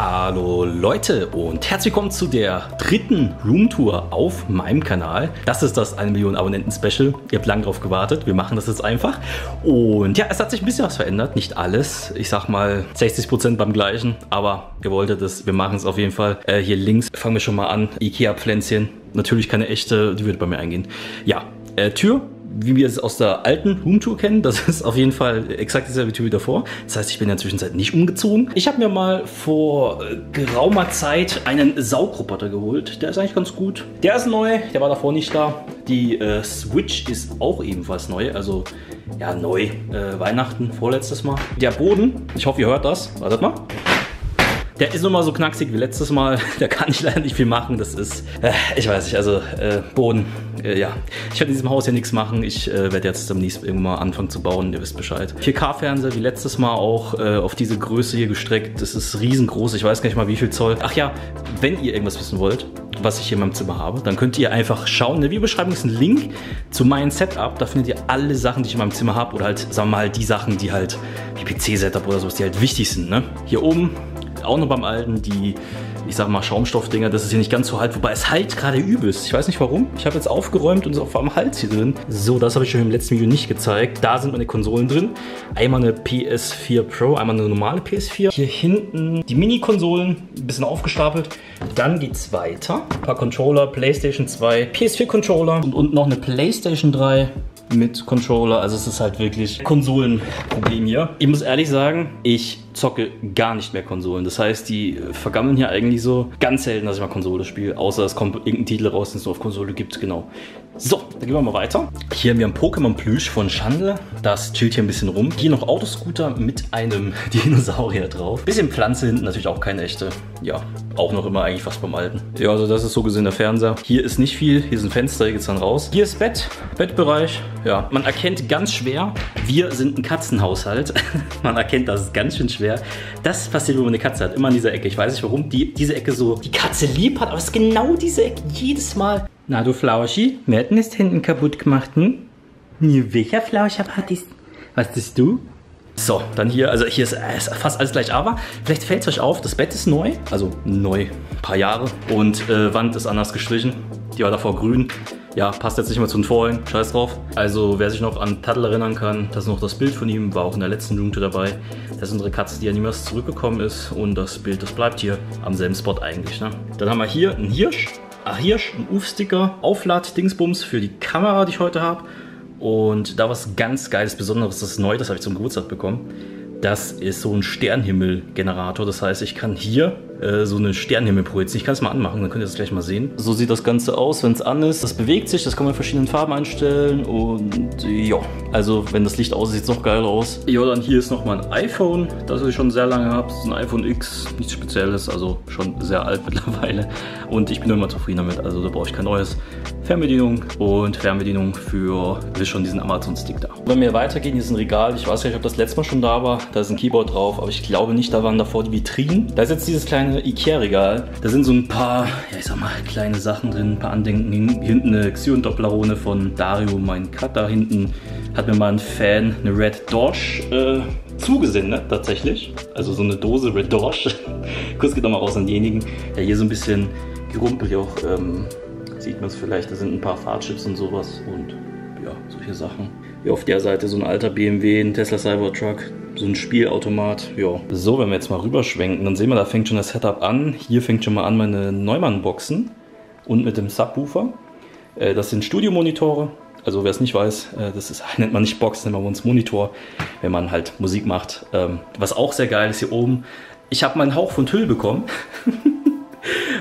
Hallo Leute und herzlich willkommen zu der dritten Roomtour auf meinem Kanal. Das ist das 1 Million Abonnenten Special. Ihr habt lange drauf gewartet. Wir machen das jetzt einfach. Und ja, es hat sich ein bisschen was verändert. Nicht alles. Ich sag mal 60% beim gleichen. Aber ihr wolltet es. Wir machen es auf jeden Fall. Äh, hier links fangen wir schon mal an. Ikea Pflänzchen. Natürlich keine echte. Die würde bei mir eingehen. Ja, äh, Tür wie wir es aus der alten Roomtour kennen. Das ist auf jeden Fall exakt dieselbe Tür wie davor. Das heißt, ich bin in der Zwischenzeit nicht umgezogen. Ich habe mir mal vor äh, geraumer Zeit einen Saugroboter geholt. Der ist eigentlich ganz gut. Der ist neu, der war davor nicht da. Die äh, Switch ist auch ebenfalls neu, also ja, neu. Äh, Weihnachten, vorletztes Mal. Der Boden, ich hoffe, ihr hört das. Wartet mal. Der ist nun mal so knacksig wie letztes Mal. Da kann ich leider nicht viel machen. Das ist, äh, ich weiß nicht, also äh, Boden, äh, ja. Ich werde in diesem Haus ja nichts machen. Ich äh, werde jetzt demnächst irgendwann mal anfangen zu bauen. Ihr wisst Bescheid. 4K-Fernseher wie letztes Mal auch äh, auf diese Größe hier gestreckt. Das ist riesengroß. Ich weiß gar nicht mal wie viel Zoll. Ach ja, wenn ihr irgendwas wissen wollt, was ich hier in meinem Zimmer habe, dann könnt ihr einfach schauen. In der Videobeschreibung ist ein Link zu meinem Setup. Da findet ihr alle Sachen, die ich in meinem Zimmer habe. Oder halt, sagen wir mal, die Sachen, die halt, wie PC-Setup oder sowas, die halt wichtig sind. Ne? Hier oben auch noch beim alten, die, ich sag mal, Schaumstoffdinger, das ist hier nicht ganz so halt, wobei es halt gerade übelst. Ich weiß nicht warum. Ich habe jetzt aufgeräumt und ist auf am Hals hier drin. So, das habe ich schon im letzten Video nicht gezeigt. Da sind meine Konsolen drin. Einmal eine PS4 Pro, einmal eine normale PS4. Hier hinten die Mini-Konsolen, ein bisschen aufgestapelt. Dann geht's weiter. Ein paar Controller, PlayStation 2, PS4 Controller und unten noch eine PlayStation 3 mit Controller. Also es ist halt wirklich Konsolenproblem hier. Ich muss ehrlich sagen, ich zocke gar nicht mehr Konsolen. Das heißt, die vergammeln hier eigentlich so ganz selten, dass ich mal Konsole spiele. Außer es kommt irgendein Titel raus, den es nur auf Konsole gibt. Genau. So, dann gehen wir mal weiter. Hier haben wir ein Pokémon-Plüsch von Chandler. Das chillt hier ein bisschen rum. Hier noch Autoscooter mit einem Dinosaurier drauf. Bisschen Pflanze hinten, natürlich auch keine echte. Ja, auch noch immer eigentlich fast beim alten. Ja, also das ist so gesehen der Fernseher. Hier ist nicht viel. Hier ist ein Fenster, hier geht's dann raus. Hier ist Bett, Bettbereich. Ja, man erkennt ganz schwer, wir sind ein Katzenhaushalt. man erkennt das ganz schön schwer. Das passiert, wenn man eine Katze hat. Immer an dieser Ecke. Ich weiß nicht, warum die, diese Ecke so die Katze lieb hat, aber es ist genau diese Ecke. Jedes Mal. Na du Flauschi, wer hat denn das hinten kaputt gemacht, hm? Welcher Flauscher das? Was bist du? So, dann hier, also hier ist, ist fast alles gleich, aber vielleicht fällt es euch auf, das Bett ist neu, also neu, ein paar Jahre und äh, Wand ist anders gestrichen, die war davor grün. Ja, passt jetzt nicht mehr zu den vorigen, scheiß drauf. Also wer sich noch an Tuttle erinnern kann, das ist noch das Bild von ihm, war auch in der letzten Roomtour dabei. Das ist unsere Katze, die ja niemals zurückgekommen ist und das Bild, das bleibt hier am selben Spot eigentlich. Ne? Dann haben wir hier einen Hirsch, ein Hirsch, ein UF-Sticker, Auflad-Dingsbums für die Kamera, die ich heute habe. Und da was ganz geiles, Besonderes, das ist neu, das habe ich zum Geburtstag bekommen. Das ist so ein Sternhimmel-Generator. Das heißt, ich kann hier äh, so eine Sternenhimmel projizieren. Ich kann es mal anmachen, dann könnt ihr das gleich mal sehen. So sieht das Ganze aus, wenn es an ist. Das bewegt sich, das kann man in verschiedenen Farben einstellen. Und ja, also wenn das Licht aussieht, sieht es noch geil aus. Ja, dann hier ist nochmal ein iPhone, das ich schon sehr lange habe. Das ist ein iPhone X, nichts Spezielles, also schon sehr alt mittlerweile. Und ich bin immer zufrieden damit, also da brauche ich kein neues. Fernbedienung und Fernbedienung für, wir schon diesen Amazon-Stick da. Wenn wir weitergehen, hier ist ein Regal. Ich weiß gar nicht, ob das letzte Mal schon da war. Da ist ein Keyboard drauf, aber ich glaube nicht, da waren davor die Vitrinen. Da ist jetzt dieses kleine Ikea-Regal. Da sind so ein paar, ja ich sag mal, kleine Sachen drin, ein paar Andenken. Hinten eine Xion-Dopplerone von Dario, mein Cut. Da hinten hat mir mal ein Fan eine Red Dorsch äh, zugesendet, tatsächlich. Also so eine Dose Red Dorsch. Kuss geht nochmal raus an diejenigen. Ja, hier so ein bisschen gerumpelt, auch ähm, sieht man es vielleicht, da sind ein paar Fahrchips und sowas und ja, solche Sachen. Hier auf der Seite so ein alter BMW, ein Tesla Cybertruck, so ein Spielautomat, ja. So, wenn wir jetzt mal rüberschwenken, dann sehen wir, da fängt schon das Setup an. Hier fängt schon mal an meine Neumann-Boxen und mit dem Subwoofer. Äh, das sind Studiomonitore. Also wer es nicht weiß, äh, das ist, nennt man nicht Box, nennt man uns Monitor, wenn man halt Musik macht. Ähm, was auch sehr geil ist hier oben, ich habe meinen Hauch von Tüll bekommen.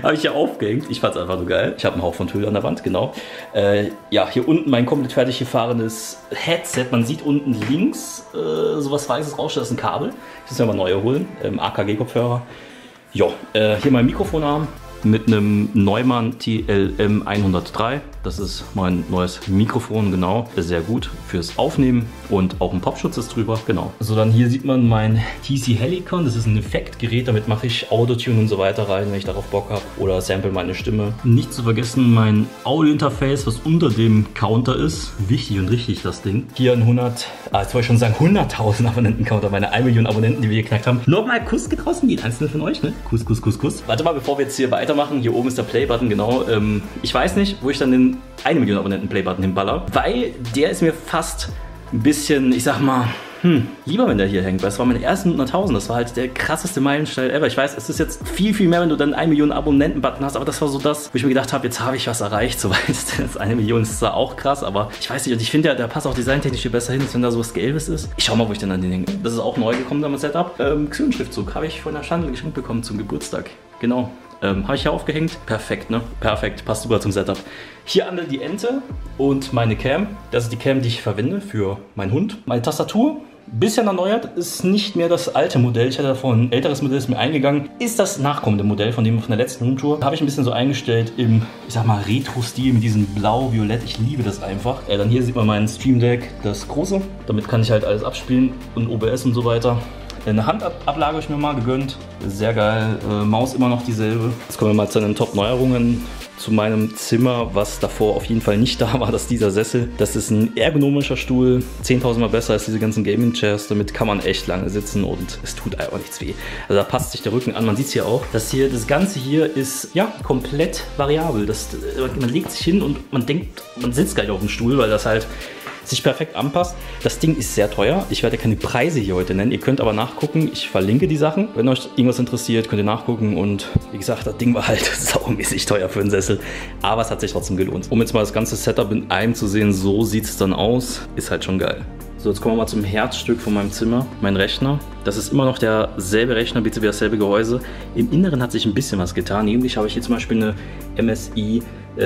habe ich ja aufgehängt. Ich fand es einfach nur geil. Ich habe einen Hauch von Tüll an der Wand, genau. Äh, ja, hier unten mein komplett fertig gefahrenes Headset. Man sieht unten links äh, sowas Weißes rausstehen. Das ist ein Kabel. Ich muss mir mal neue holen. Ähm, AKG-Kopfhörer. Ja, äh, hier mein Mikrofonarm mit einem Neumann TLM 103. Das ist mein neues Mikrofon, genau. Sehr gut fürs Aufnehmen und auch ein Popschutz ist drüber, genau. So, dann hier sieht man mein TC Helicon. Das ist ein Effektgerät, damit mache ich Autotune und so weiter rein, wenn ich darauf Bock habe. Oder sample meine Stimme. Nicht zu vergessen mein Audio-Interface, was unter dem Counter ist. Wichtig und richtig, das Ding. Hier ein 100, ah, jetzt wollte ich schon sagen 100.000 Abonnenten-Counter, meine 1 Million Abonnenten, die wir geknackt haben. Nochmal Kuss geht raus jeden einzelnen von euch, ne? Kuss, Kuss, Kuss, Kuss. Warte mal, bevor wir jetzt hier weitermachen, hier oben ist der Play-Button, genau. Ähm, ich weiß nicht, wo ich dann den 1 Million Abonnenten Play-Button hinballer, weil der ist mir fast ein bisschen, ich sag mal, hm, lieber wenn der hier hängt, weil es war meine ersten 100.000, das war halt der krasseste Meilenstein ever. Ich weiß, es ist jetzt viel, viel mehr, wenn du dann 1 Million Abonnenten-Button hast, aber das war so das, wo ich mir gedacht habe, jetzt habe ich was erreicht, soweit. Das eine Million ist zwar auch krass, aber ich weiß nicht, und ich finde ja, der passt auch designtechnisch viel besser hin, als wenn da so was Gelbes ist. Ich schau mal, wo ich denn an den hänge. Das ist auch neu gekommen, damals Setup. Ähm, Xylen-Schriftzug habe ich von der Schandel geschenkt bekommen zum Geburtstag. Genau. Ähm, Habe ich hier aufgehängt. Perfekt, ne? Perfekt. Passt super zum Setup. Hier an die Ente und meine Cam. Das ist die Cam, die ich verwende für meinen Hund. Meine Tastatur bisschen erneuert, ist nicht mehr das alte Modell. Ich hatte davon ein älteres Modell, ist mir eingegangen. Ist das nachkommende Modell von dem von der letzten Roomtour. Habe ich ein bisschen so eingestellt im, ich sag mal, Retro-Stil mit diesem Blau-Violett. Ich liebe das einfach. Äh, dann hier sieht man mein Stream Deck, das große. Damit kann ich halt alles abspielen und OBS und so weiter. Eine Handablage ich mir mal gegönnt. Sehr geil. Äh, Maus immer noch dieselbe. Jetzt kommen wir mal zu den Top-Neuerungen zu meinem Zimmer, was davor auf jeden Fall nicht da war, dass dieser Sessel. Das ist ein ergonomischer Stuhl, 10.000 Mal besser als diese ganzen Gaming-Chairs. Damit kann man echt lange sitzen und es tut einfach nichts weh. Also da passt sich der Rücken an. Man sieht es hier auch. Das hier, das Ganze hier ist ja komplett variabel. Das, man legt sich hin und man denkt, man sitzt gar nicht auf dem Stuhl, weil das halt sich perfekt anpasst. Das Ding ist sehr teuer. Ich werde keine Preise hier heute nennen. Ihr könnt aber nachgucken. Ich verlinke die Sachen. Wenn euch irgendwas interessiert, könnt ihr nachgucken. Und wie gesagt, das Ding war halt saumäßig teuer für einen Sessel. Aber es hat sich trotzdem gelohnt. Um jetzt mal das ganze Setup in einem zu sehen, so sieht es dann aus. Ist halt schon geil. So, jetzt kommen wir mal zum Herzstück von meinem Zimmer, mein Rechner. Das ist immer noch derselbe Rechner, bzw. dasselbe Gehäuse. Im Inneren hat sich ein bisschen was getan. Nämlich habe ich hier zum Beispiel eine MSI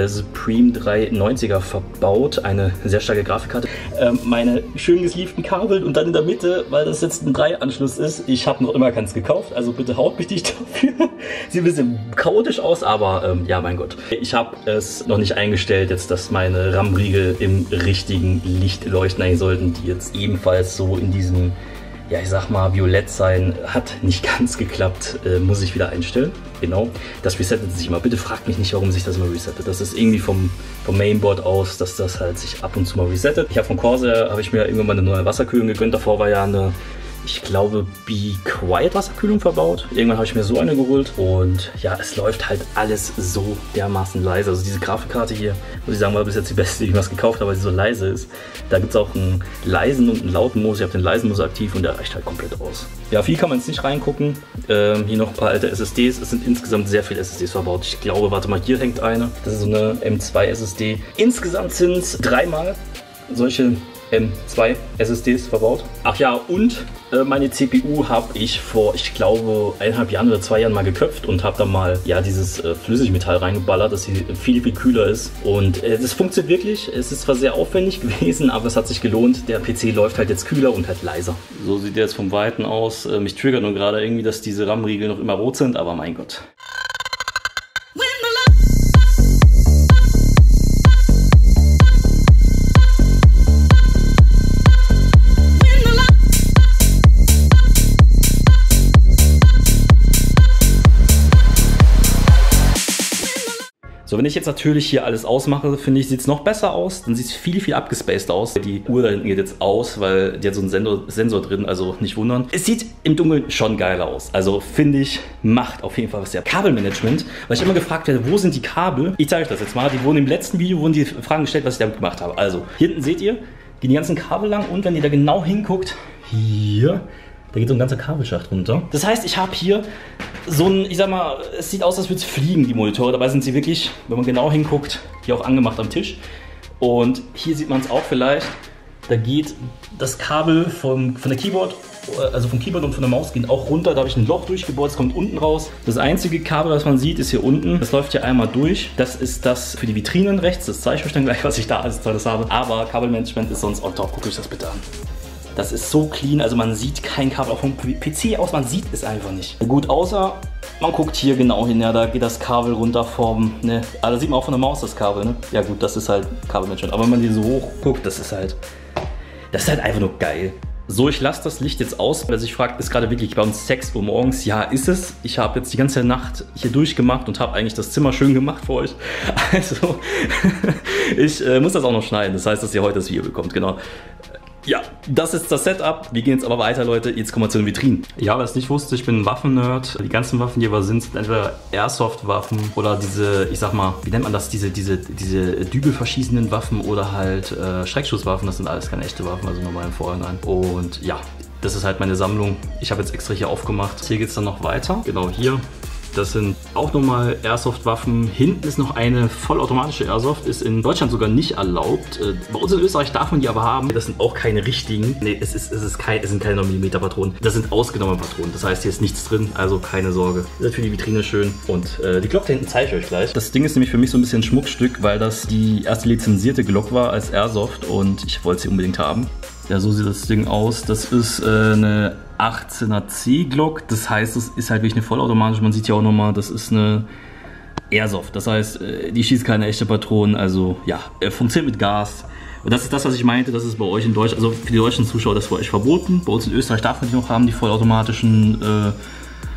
Supreme 390er verbaut, eine sehr starke Grafikkarte. Ähm, meine schön gesleevten Kabel und dann in der Mitte, weil das jetzt ein 3-Anschluss ist, ich habe noch immer keins gekauft, also bitte haut mich nicht dafür. Sieht ein bisschen chaotisch aus, aber ähm, ja, mein Gott. Ich habe es noch nicht eingestellt, jetzt, dass meine RAM-Riegel im richtigen Licht leuchten sollten, die jetzt ebenfalls so in diesem ja, ich sag mal, violett sein hat nicht ganz geklappt, äh, muss ich wieder einstellen. Genau, das resettet sich immer. Bitte fragt mich nicht, warum sich das immer resettet. Das ist irgendwie vom, vom Mainboard aus, dass das halt sich ab und zu mal resettet. Ich habe von Corsair, habe ich mir irgendwann eine neue Wasserkühlung gegönnt. Davor war ja eine ich glaube, Be Quiet Wasserkühlung verbaut. Irgendwann habe ich mir so eine geholt und ja, es läuft halt alles so dermaßen leise. Also diese Grafikkarte hier, muss ich sagen, war bis jetzt die beste, die ich was gekauft habe, weil sie so leise ist. Da gibt es auch einen leisen und einen lauten Modus. Ich habe den leisen Modus aktiv und der reicht halt komplett aus. Ja, viel kann man jetzt nicht reingucken. Ähm, hier noch ein paar alte SSDs. Es sind insgesamt sehr viele SSDs verbaut. Ich glaube, warte mal, hier hängt eine. Das ist so eine M2 SSD. Insgesamt sind es dreimal solche M2 SSDs verbaut. Ach ja, und äh, meine CPU habe ich vor, ich glaube, eineinhalb Jahren oder zwei Jahren mal geköpft und habe da mal ja dieses äh, Flüssigmetall reingeballert, dass sie viel, viel kühler ist. Und äh, das funktioniert wirklich. Es ist zwar sehr aufwendig gewesen, aber es hat sich gelohnt. Der PC läuft halt jetzt kühler und halt leiser. So sieht der jetzt vom Weiten aus. Äh, mich triggert nur gerade irgendwie, dass diese RAM-Riegel noch immer rot sind, aber mein Gott. So, wenn ich jetzt natürlich hier alles ausmache, finde ich, sieht es noch besser aus. Dann sieht es viel, viel abgespaced aus. Die Uhr da hinten geht jetzt aus, weil die hat so einen Sensor, Sensor drin, also nicht wundern. Es sieht im Dunkeln schon geiler aus. Also finde ich, macht auf jeden Fall was. Der Kabelmanagement, weil ich immer gefragt werde, wo sind die Kabel? Ich zeige euch das jetzt mal. Die wurden im letzten Video wurden die Fragen gestellt, was ich damit gemacht habe. Also, hinten seht ihr, gehen die ganzen Kabel lang und wenn ihr da genau hinguckt, hier da geht so ein ganzer Kabelschacht runter. Das heißt, ich habe hier so ein, ich sag mal, es sieht aus, als würde es fliegen, die Monitore. Dabei sind sie wirklich, wenn man genau hinguckt, hier auch angemacht am Tisch. Und hier sieht man es auch vielleicht. Da geht das Kabel vom, von der Keyboard, also vom Keyboard und von der Maus geht auch runter. Da habe ich ein Loch durchgebohrt, es kommt unten raus. Das einzige Kabel, was man sieht, ist hier unten. Das läuft hier einmal durch. Das ist das für die Vitrinen rechts. Das zeige ich euch dann gleich, was ich da alles Tolles habe. Aber Kabelmanagement ist sonst on top. Guckt euch das bitte an. Das ist so clean, also man sieht kein Kabel auch vom PC aus, man sieht es einfach nicht. Gut, außer man guckt hier genau hin, ja, da geht das Kabel runter vom, ne, ah, da sieht man auch von der Maus das Kabel, ne? Ja gut, das ist halt Kabelmanagement, aber wenn man hier so hoch guckt, das ist halt, das ist halt einfach nur geil. So, ich lasse das Licht jetzt aus. Wer sich fragt, ist gerade wirklich bei uns 6 Uhr morgens? Ja, ist es. Ich habe jetzt die ganze Nacht hier durchgemacht und habe eigentlich das Zimmer schön gemacht für euch. Also, ich äh, muss das auch noch schneiden. Das heißt, dass ihr heute das Video bekommt, genau. Ja, das ist das Setup. Wir gehen jetzt aber weiter, Leute. Jetzt kommen wir zu den Vitrinen. Ja, wer es nicht wusste, ich bin ein Waffen-Nerd. Die ganzen Waffen, die wir sind, sind entweder Airsoft-Waffen oder diese, ich sag mal, wie nennt man das, diese, diese, diese dübelverschießenden Waffen oder halt äh, Schreckschusswaffen. Das sind alles keine echte Waffen, also normal im Vorhinein. Und ja, das ist halt meine Sammlung. Ich habe jetzt extra hier aufgemacht. Hier geht es dann noch weiter. Genau hier das sind auch nochmal Airsoft-Waffen. Hinten ist noch eine vollautomatische Airsoft, ist in Deutschland sogar nicht erlaubt. Äh, bei uns in Österreich darf man die aber haben. Das sind auch keine richtigen. Nee, es, ist, es, ist kein, es sind keine 9 mm Patronen. Das sind ausgenommene Patronen. Das heißt, hier ist nichts drin, also keine Sorge. Das ist für die Vitrine schön. Und äh, die Glock da hinten zeige ich euch gleich. Das Ding ist nämlich für mich so ein bisschen ein Schmuckstück, weil das die erste lizenzierte Glock war als Airsoft und ich wollte sie unbedingt haben. Ja, so sieht das Ding aus. Das ist äh, eine 18er C Glock. Das heißt, es ist halt wirklich eine vollautomatische. Man sieht ja auch nochmal, das ist eine Airsoft. Das heißt, äh, die schießt keine echte Patronen. Also ja, funktioniert mit Gas. Und das ist das, was ich meinte, das ist bei euch in Deutschland, also für die deutschen Zuschauer, das bei euch verboten. Bei uns in Österreich darf man die noch haben, die vollautomatischen äh,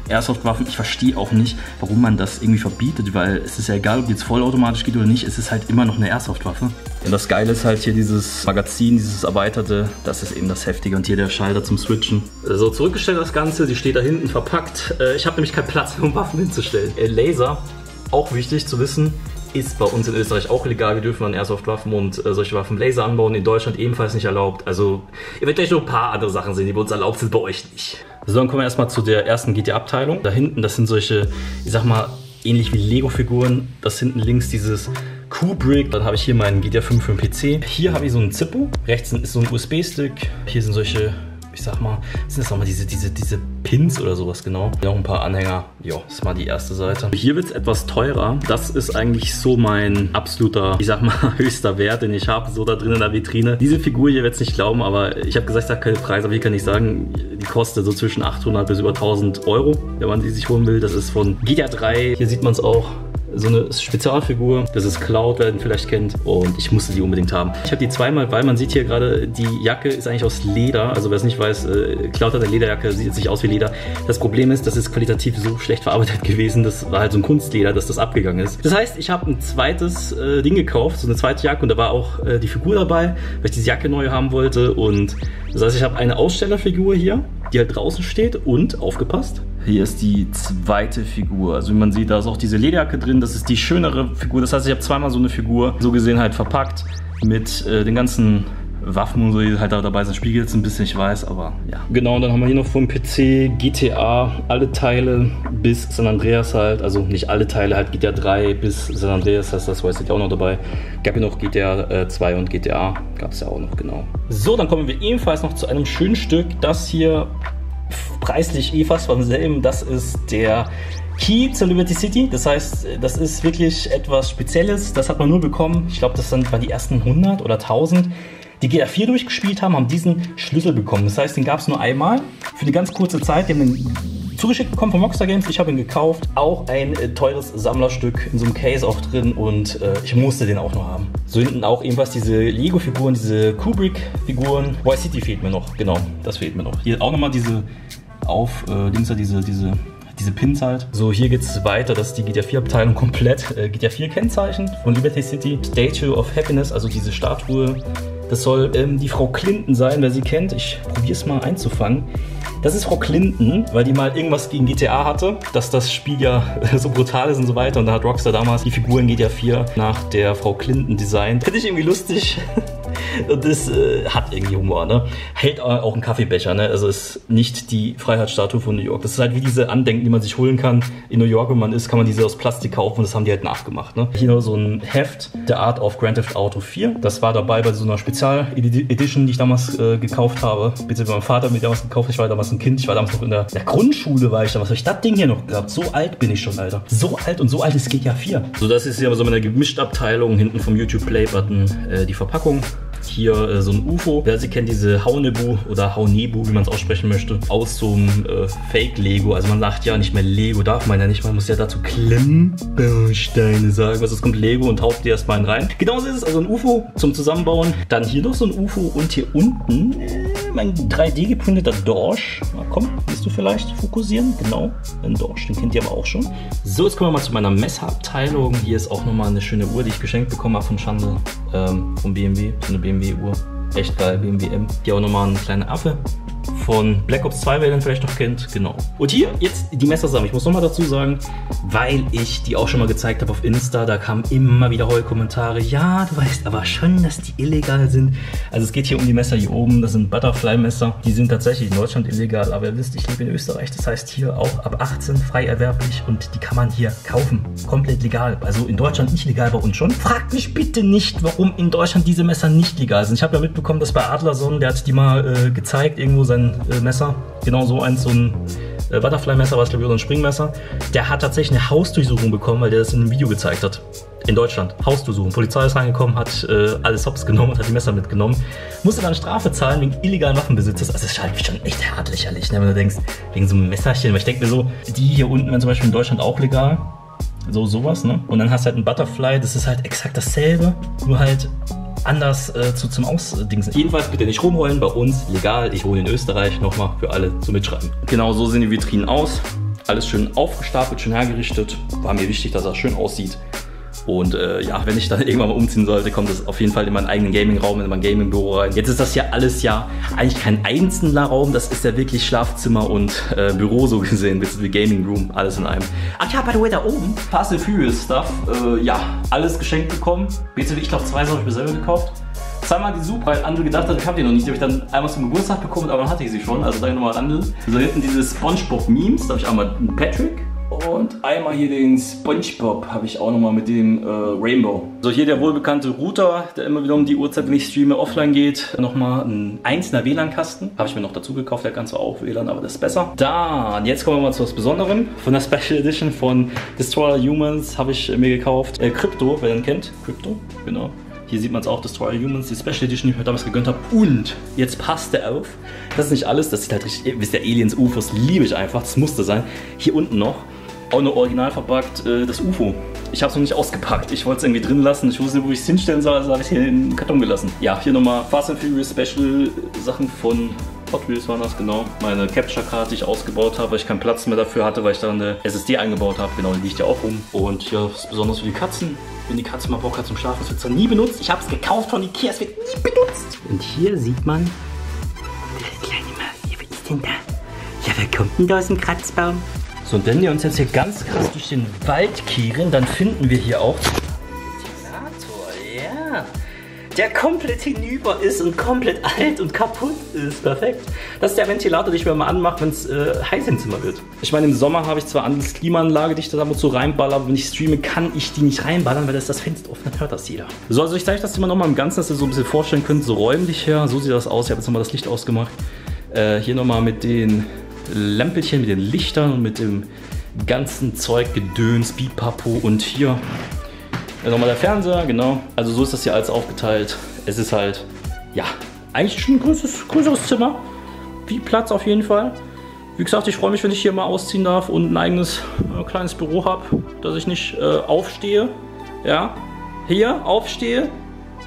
Airsoft-Waffen. Ich verstehe auch nicht, warum man das irgendwie verbietet, weil es ist ja egal, ob die jetzt vollautomatisch geht oder nicht, es ist halt immer noch eine Airsoft-Waffe. Und das Geile ist halt hier dieses Magazin, dieses erweiterte, das ist eben das Heftige und hier der Schalter zum Switchen. So, zurückgestellt das Ganze, sie steht da hinten verpackt. Äh, ich habe nämlich keinen Platz, um Waffen hinzustellen. Äh, Laser, auch wichtig zu wissen, ist bei uns in Österreich auch illegal. Wir dürfen an Airsoft-Waffen und äh, solche Waffen Laser anbauen. In Deutschland ebenfalls nicht erlaubt. Also ihr werdet gleich noch ein paar andere Sachen sehen, die bei uns erlaubt sind, bei euch nicht. So, dann kommen wir erstmal zu der ersten GTA-Abteilung. Da hinten, das sind solche, ich sag mal, ähnlich wie Lego-Figuren. Das hinten links dieses Kubrick. Dann habe ich hier meinen GTA 5 für den PC. Hier habe ich so einen Zippo. Rechts ist so ein USB-Stick. Hier sind solche ich sag mal, sind das nochmal diese, diese, diese Pins oder sowas genau. Noch ein paar Anhänger. Jo, das ist mal die erste Seite. Hier wird es etwas teurer. Das ist eigentlich so mein absoluter, ich sag mal, höchster Wert, den ich habe, so da drin in der Vitrine. Diese Figur hier wird es nicht glauben, aber ich habe gesagt, ich habe keine Preise, aber hier kann ich sagen, die kostet so zwischen 800 bis über 1000 Euro, wenn man die sich holen will. Das ist von GTA 3. Hier sieht man es auch so eine Spezialfigur. Das ist Cloud, wer den vielleicht kennt. Und ich musste die unbedingt haben. Ich habe die zweimal, weil man sieht hier gerade, die Jacke ist eigentlich aus Leder. Also wer es nicht weiß, äh, Cloud hat eine Lederjacke, sieht jetzt nicht aus wie Leder. Das Problem ist, das ist qualitativ so schlecht verarbeitet gewesen. Das war halt so ein Kunstleder, dass das abgegangen ist. Das heißt, ich habe ein zweites äh, Ding gekauft, so eine zweite Jacke. Und da war auch äh, die Figur dabei, weil ich diese Jacke neu haben wollte. Und das heißt, ich habe eine Ausstellerfigur hier, die halt draußen steht und, aufgepasst, hier ist die zweite Figur. Also wie man sieht, da ist auch diese Lederjacke drin. Das ist die schönere Figur. Das heißt, ich habe zweimal so eine Figur, so gesehen halt verpackt mit äh, den ganzen Waffen und so, die halt da dabei sind. Spiegelt es ein bisschen, ich weiß, aber ja. Genau, und dann haben wir hier noch vom PC GTA alle Teile bis San Andreas halt. Also nicht alle Teile, halt GTA 3 bis San Andreas, heißt, das weiß ich auch noch dabei. Gab ja noch GTA äh, 2 und GTA, gab es ja auch noch, genau. So, dann kommen wir ebenfalls noch zu einem schönen Stück. Das hier preislich eh fast vom selben. Das ist der Key zur Liberty City. Das heißt, das ist wirklich etwas Spezielles. Das hat man nur bekommen. Ich glaube, das sind die ersten 100 oder 1000 die GTA 4 durchgespielt haben, haben diesen Schlüssel bekommen. Das heißt, den gab es nur einmal für eine ganz kurze Zeit. Die haben den zugeschickt bekommen von Rockstar Games. Ich habe ihn gekauft. Auch ein äh, teures Sammlerstück in so einem Case auch drin und äh, ich musste den auch noch haben. So hinten auch ebenfalls diese Lego-Figuren, diese Kubrick-Figuren. Vice City fehlt mir noch. Genau, das fehlt mir noch. Hier auch nochmal diese auf, äh, Dings da, diese, diese diese Pins halt. So, hier geht es weiter, das ist die GTA 4 Abteilung komplett. Äh, GTA 4 Kennzeichen von Liberty City. Statue of Happiness, also diese Statue das soll ähm, die Frau Clinton sein, wer sie kennt. Ich probiere es mal einzufangen. Das ist Frau Clinton, weil die mal irgendwas gegen GTA hatte, dass das Spiel ja so brutal ist und so weiter. Und da hat Rockstar damals die Figur in GTA 4 nach der Frau Clinton designt. Finde ich irgendwie lustig. Und das äh, hat irgendwie Humor, ne? Hält auch einen Kaffeebecher, ne? Also ist nicht die Freiheitsstatue von New York. Das ist halt wie diese Andenken, die man sich holen kann. In New York, wenn man ist, kann man diese aus Plastik kaufen und das haben die halt nachgemacht, ne? Hier noch so ein Heft, der Art of Grand Theft Auto 4. Das war dabei bei so einer Spezial-Edition, die ich damals äh, gekauft habe. Bitte mein Vater mir damals gekauft. Ich war damals ein Kind. Ich war damals noch in der, der Grundschule, war ich da. Was habe ich das Ding hier noch gehabt? So alt bin ich schon, Alter. So alt und so alt ist GTA 4. So, das ist hier aber so meine Gemischtabteilung hinten vom YouTube Play Button. Äh, die Verpackung hier äh, so ein UFO. Wer sie kennt, diese Haunebu oder Haunebu, wie man es aussprechen möchte, aus so einem äh, Fake-Lego. Also man sagt ja nicht mehr Lego, darf man ja nicht. Man muss ja dazu Klemmbausteine sagen. Also es kommt Lego und haut die erstmal rein. Genauso ist es also ein UFO zum Zusammenbauen. Dann hier noch so ein UFO und hier unten äh, mein 3D geprinteter Dorsch. Na komm, willst du vielleicht fokussieren? Genau, ein Dorsch, den kennt ihr aber auch schon. So, jetzt kommen wir mal zu meiner Messerabteilung. Hier ist auch nochmal eine schöne Uhr, die ich geschenkt bekommen habe von Schandel, ähm, vom BMW. So eine BMW-Uhr. Echt geil, BMW M. Hier auch nochmal ein kleiner Affe von Black Ops 2, wer den vielleicht noch kennt. Genau. Und hier jetzt die Messersammlung. Ich muss nochmal dazu sagen, weil ich die auch schon mal gezeigt habe auf Insta, da kamen immer wieder Heulkommentare. Ja, du weißt aber schon, dass die illegal sind. Also es geht hier um die Messer hier oben. Das sind Butterfly-Messer. Die sind tatsächlich in Deutschland illegal. Aber ihr wisst, ich lebe in Österreich. Das heißt hier auch ab 18 frei erwerblich. Und die kann man hier kaufen. Komplett legal. Also in Deutschland nicht legal, bei uns schon. Fragt mich bitte nicht, warum in Deutschland diese Messer nicht legal sind. Ich habe ja mitbekommen, dass bei Adlerson, der hat die mal äh, gezeigt, irgendwo sein äh, Messer. Genau so eins, so ein äh, Butterfly-Messer, was glaube ich, oder ein Springmesser. Der hat tatsächlich eine Hausdurchsuchung bekommen, weil der das in einem Video gezeigt hat. In Deutschland. Hausdurchsuchung. Polizei ist reingekommen, hat äh, alles hops genommen und hat die Messer mitgenommen. Musste dann Strafe zahlen wegen illegalen Waffenbesitzes. Also das ist halt schon echt hart lächerlich, ne? wenn du denkst, wegen so einem Messerchen. Weil ich denke mir so, die hier unten wären zum Beispiel in Deutschland auch legal. So sowas, ne? Und dann hast du halt ein Butterfly, das ist halt exakt dasselbe, nur halt anders äh, zu, zum Ausdingsen. Jedenfalls bitte nicht rumheulen, bei uns legal. Ich wohne in Österreich, nochmal für alle zum Mitschreiben. Genau so sehen die Vitrinen aus. Alles schön aufgestapelt, schön hergerichtet. War mir wichtig, dass das schön aussieht. Und äh, ja, wenn ich dann irgendwann mal umziehen sollte, kommt es auf jeden Fall in meinen eigenen Gaming-Raum, in mein Gaming-Büro rein. Jetzt ist das ja alles ja eigentlich kein einzelner Raum, das ist ja wirklich Schlafzimmer und äh, Büro so gesehen, wie Gaming-Room, alles in einem. Ach ja, by the way, da oben, Fast and Furious Stuff, äh, ja, alles geschenkt bekommen. BCW, ich glaube, zwei habe ich mir selber gekauft. Zweimal die Super, weil andere gedacht hat, ich habe die noch nicht. Die habe ich dann einmal zum Geburtstag bekommen, aber dann hatte ich sie schon. Also ich nochmal andere. So hinten diese Spongebob-Memes, da habe ich einmal Patrick und einmal hier den SpongeBob habe ich auch nochmal mit dem äh, Rainbow. So hier der wohlbekannte Router, der immer wieder um die Uhrzeit, wenn ich streame, offline geht. Nochmal ein einzelner WLAN-Kasten. Habe ich mir noch dazu gekauft, der kann zwar auch WLAN, aber das ist besser. Dann, jetzt kommen wir mal zu was Besonderem. Von der Special Edition von Destroyer Humans habe ich mir gekauft. Äh, Crypto, wer den kennt. Crypto, genau. Hier sieht man es auch, Destroyer Humans, die Special Edition, die ich mir damals gegönnt habe. Und jetzt passt der auf. Das ist nicht alles, das sieht halt richtig, ihr wisst ja, Aliens, UFOs liebe ich einfach, das musste sein. Hier unten noch auch nur original verpackt, äh, das UFO. Ich habe es noch nicht ausgepackt. Ich wollte es irgendwie drin lassen. Ich wusste nicht, wo ich es hinstellen soll, also habe ich es hier in den Karton gelassen. Ja, hier nochmal Fast and Furious Special Sachen von Hot Wheels waren das, genau. Meine Capture-Card, die ich ausgebaut habe, weil ich keinen Platz mehr dafür hatte, weil ich da eine SSD eingebaut habe. Genau, die liegt ja auch rum. Und hier ist besonders für die Katzen. Wenn die Katze mal Bock hat zum Schlafen, es wird zwar nie benutzt. Ich habe es gekauft von Ikea, es wird nie benutzt. Und hier sieht man, der kleine Maus, was ist denn da? Ja, wer kommt denn da aus dem Kratzbaum? So, und wenn wir uns jetzt hier ganz krass durch den Wald kehren, dann finden wir hier auch Ventilator, ja. Der komplett hinüber ist und komplett alt und kaputt ist. Perfekt. Das ist der Ventilator, den ich mir mal anmache, wenn es äh, heiß im Zimmer wird. Ich meine, im Sommer habe ich zwar eine Klimaanlage, die ich da und zu reinballer, aber wenn ich streame, kann ich die nicht reinballern, weil das ist das Fenster offen, dann hört das jeder. So, also ich zeige das immer nochmal im Ganzen, dass ihr so ein bisschen vorstellen könnt, so räumlich her. So sieht das aus. Ich habe jetzt nochmal das Licht ausgemacht. Äh, hier nochmal mit den Lämpelchen, mit den Lichtern und mit dem ganzen Zeug, Gedöns, Bipapo und hier nochmal der Fernseher, genau. Also so ist das hier alles aufgeteilt. Es ist halt, ja, eigentlich schon ein größeres, größeres Zimmer. Viel Platz auf jeden Fall. Wie gesagt, ich freue mich, wenn ich hier mal ausziehen darf und ein eigenes äh, kleines Büro habe, dass ich nicht äh, aufstehe. Ja, hier aufstehe,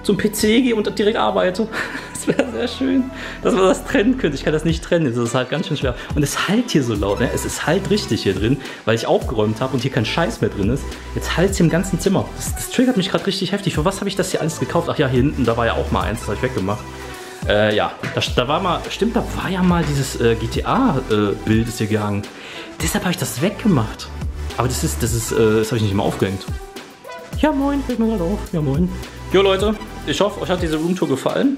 zum PC gehe und direkt arbeite. Das wäre sehr schön, dass man das trennen könnte. Ich kann das nicht trennen, das ist halt ganz schön schwer. Und es halt hier so laut, ne? es ist halt richtig hier drin, weil ich aufgeräumt habe und hier kein Scheiß mehr drin ist. Jetzt halt im ganzen Zimmer. Das, das triggert mich gerade richtig heftig. Für was habe ich das hier alles gekauft? Ach ja, hier hinten, da war ja auch mal eins, das habe ich weggemacht. Äh, ja, da, da, war mal, stimmt, da war ja mal dieses äh, GTA-Bild äh, ist hier gehangen. Deshalb habe ich das weggemacht. Aber das ist, das ist, äh, das habe ich nicht mehr aufgehängt. Ja, moin, fällt mir gerade auf. Ja, moin. Jo, Leute, ich hoffe, euch hat diese Roomtour gefallen.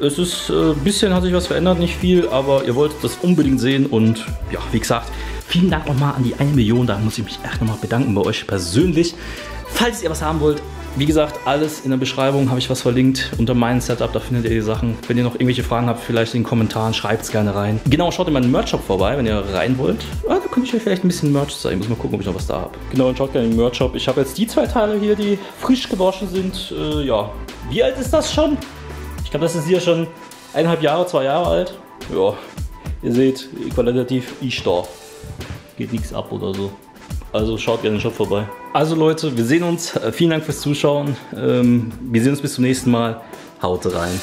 Es ist ein äh, bisschen, hat sich was verändert, nicht viel, aber ihr wolltet das unbedingt sehen und ja, wie gesagt, vielen Dank nochmal an die 1 Million, da muss ich mich echt nochmal bedanken bei euch persönlich. Falls ihr was haben wollt, wie gesagt, alles in der Beschreibung habe ich was verlinkt unter meinem Setup, da findet ihr die Sachen. Wenn ihr noch irgendwelche Fragen habt, vielleicht in den Kommentaren, schreibt es gerne rein. Genau, schaut in meinen Merch-Shop vorbei, wenn ihr rein wollt. Ah, da könnte ich euch vielleicht ein bisschen Merch zeigen. Muss mal gucken, ob ich noch was da habe. Genau, und schaut gerne in den Merch-Shop. Ich habe jetzt die zwei Teile hier, die frisch gewaschen sind. Äh, ja, wie alt ist das schon? Ich glaube, das ist hier schon eineinhalb Jahre, zwei Jahre alt. Ja, ihr seht, qualitativ ich da. Geht nichts ab oder so. Also schaut gerne den Shop vorbei. Also Leute, wir sehen uns. Vielen Dank fürs Zuschauen. Ähm, wir sehen uns bis zum nächsten Mal. Haut rein.